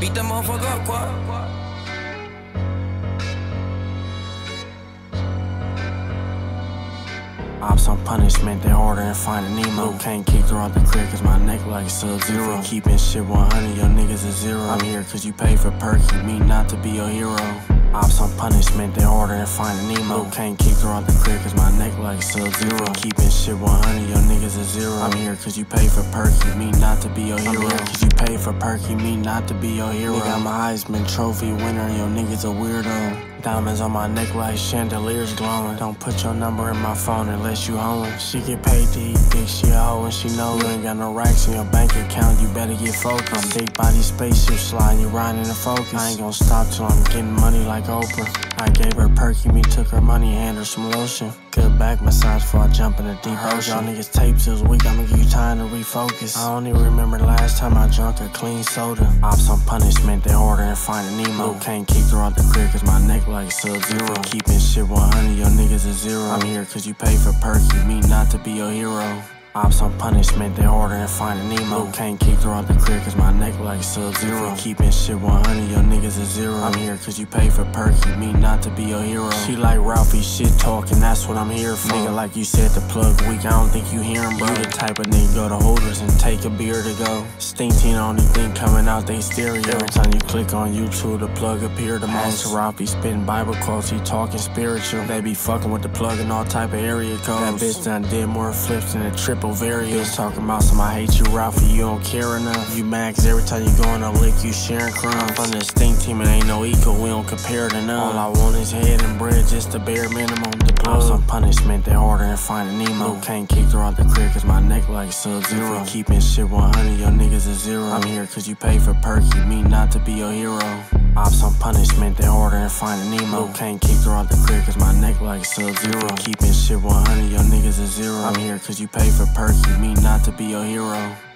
Beat that motherfucker up, quad. Ops on punishment, they harder than finding Nemo. Can't kick her out the crib cause my neck like sub zero. Keeping shit 100, your niggas is zero. I'm here cause you pay for perky, me not to be your hero. Ops on punishment, they harder than finding Nemo. Can't kick her out the crib cause my neck like sub zero. Keeping shit 100, your niggas is zero. I'm here cause you pay for perky, me not to be your hero. I'm Cause you pay for perky, me not to be your hero. Nigga, I'm a Heisman Trophy winner, your niggas a weirdo. Diamonds on my neck like chandeliers glowing. Don't put your number in my phone unless you hoeing. She get paid to eat dick, she a hoe and she know you ain't got no racks in your bank account. You better get focused. I'm big body spaceship sliding, you riding the focus. I ain't gonna stop till I'm getting money like Oprah. I gave her perky, me took her money, hand her some lotion. Good back massage before I jump in the deep ocean. Y'all niggas tapes this week, I'ma give you time to refocus. I don't remember last time I drunk a clean soda. Ops on punishment, they order and finding Nemo. Can't keep her out the crib cause my neck like sub zero. Keeping shit 100, your niggas is zero. I'm here cause you pay for perky, me not to be your hero. Ops on punishment, they order and finding Nemo. Can't kick her out the crib cause my neck like sub zero. Keeping shit 100, your niggas is zero. I'm here cause you pay for perky, me not to be your hero. She like Ralfy shit talking, that's what I'm here for. Nigga, like you said, the plug weak, I don't think you hear him, bro. You the type of nigga go to holders and take a beer to go. Stinc Team only thing coming out they stereo. Every time you click on YouTube, the plug appear the most. Ralfy spitting Bible quotes, he talking spiritual. They be fucking with the plug in all type of area codes. That bitch done did more flips than a trip Ovarius talking about some I hate you, Ralfy, you don't care enough. You mad cause every time you go on a lick, you sharing crumbs. From the Stinc Team, it ain't no equal, we don't compare to none. All I want is head and bread, just the bare minimum. The plug. Some punishment, they harder than finding Nemo. Can't kick her out the crib cause my neck like sub zero. Keeping shit 100, your niggas is zero. I'm here cause you pay for perky, me not to be your hero. Ops on punishment, they harder than finding Nemo. Can't kick her out the crib cause my neck like sub zero. Keeping shit 100, your niggas is zero. I'm here cause you pay for perky, me not to be your hero.